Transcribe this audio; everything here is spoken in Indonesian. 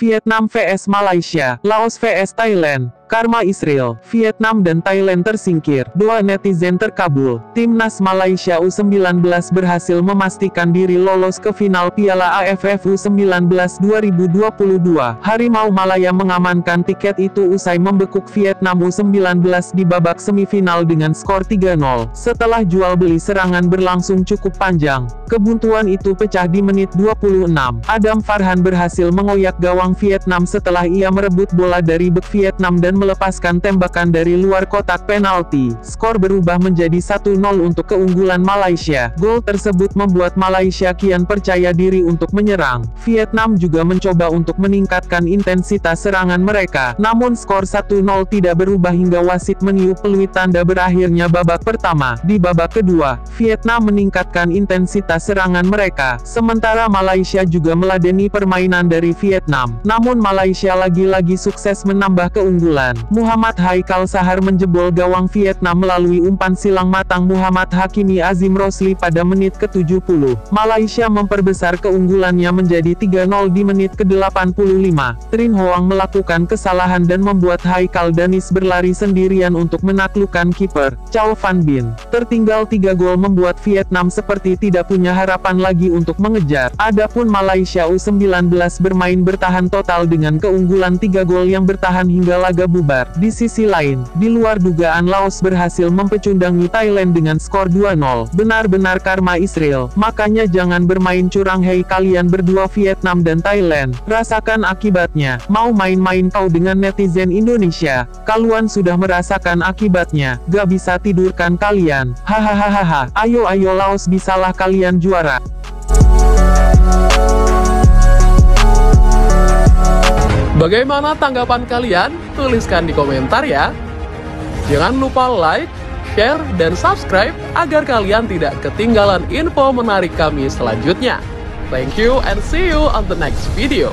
Vietnam vs Malaysia, Laos vs Thailand, Karma Israel, Vietnam dan Thailand tersingkir. Dua netizen terkabul. Timnas Malaysia U19 berhasil memastikan diri lolos ke final Piala AFF U19 2022. Harimau Malaya mengamankan tiket itu usai membekuk Vietnam U19 di babak semifinal dengan skor 3-0. Setelah jual beli serangan berlangsung cukup panjang, kebuntuan itu pecah di menit 26. Adam Farhan berhasil mengoyak gawang Vietnam setelah ia merebut bola dari bek Vietnam dan melepaskan tembakan dari luar kotak penalti. Skor berubah menjadi 1-0 untuk keunggulan Malaysia. Gol tersebut membuat Malaysia kian percaya diri untuk menyerang. Vietnam juga mencoba untuk meningkatkan intensitas serangan mereka. Namun skor 1-0 tidak berubah hingga wasit meniup peluit tanda berakhirnya babak pertama. Di babak kedua, Vietnam meningkatkan intensitas serangan mereka. Sementara Malaysia juga meladeni permainan dari Vietnam. Namun Malaysia lagi-lagi sukses menambah keunggulan. Muhammad Haikal Sahar menjebol gawang Vietnam melalui umpan silang matang Muhammad Hakimi Azim Rosli pada menit ke-70. Malaysia memperbesar keunggulannya menjadi 3-0 di menit ke-85. Trin Hoang melakukan kesalahan dan membuat Haikal Danis berlari sendirian untuk menaklukkan kiper, Chow Van Bin. Tertinggal 3 gol membuat Vietnam seperti tidak punya harapan lagi untuk mengejar. Adapun Malaysia U19 bermain bertahan total dengan keunggulan 3 gol yang bertahan hingga laga bubar. Di sisi lain, di luar dugaan Laos berhasil mempecundangi Thailand dengan skor 2-0. Benar-benar karma Israel, makanya jangan bermain curang hei kalian berdua Vietnam dan Thailand. Rasakan akibatnya. Mau main-main kau dengan netizen Indonesia, kaluan sudah merasakan akibatnya. Gak bisa tidurkan kalian. Hahaha. Ayo ayo Laos bisalah kalian juara. Bagaimana tanggapan kalian? Tuliskan di komentar ya. Jangan lupa like, share, dan subscribe agar kalian tidak ketinggalan info menarik kami selanjutnya. Thank you and see you on the next video.